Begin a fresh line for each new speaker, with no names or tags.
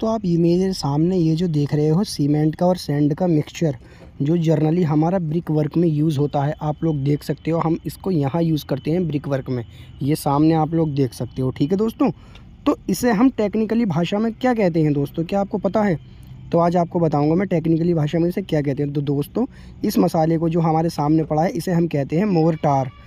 तो आप ये मेरे सामने ये जो देख रहे हो, सीमेंट का और सैंड का मिक्सचर जो जर्नली हमारा ब्रिक वर्क में यूज़ होता है, आप लोग देख सकते हो, हम इसको यहाँ यूज़ करते हैं ब्रिक वर्क में। ये सामने आप लोग देख सकते हो, ठीक है दोस्तों? तो इसे हम टेक्निकली भाषा में क्या कहते हैं दोस्तों? क्या आपको पता है? तो आज आपको बताऊँगा मैं टेक्निकली भाषा में इसे क्या कहते हैं। तो दोस्तों, इस मसाले को जो हमारे सामने पड़ा है, इसे हम कहते हैं मोरटार